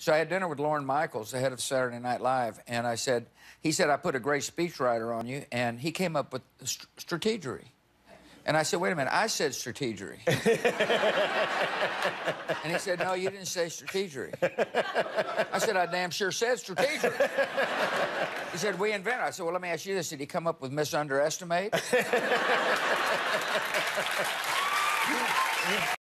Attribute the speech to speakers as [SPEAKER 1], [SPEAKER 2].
[SPEAKER 1] So I had dinner with Lorne Michaels, the head of Saturday Night Live, and I said, he said, I put a great speechwriter on you, and he came up with st- strategery. And I said, wait a minute, I said strategery. and he said, no, you didn't say strategery. I said, I damn sure said strategery. He said, we invented. I said, well, let me ask you this. Did he come up with misunderestimate?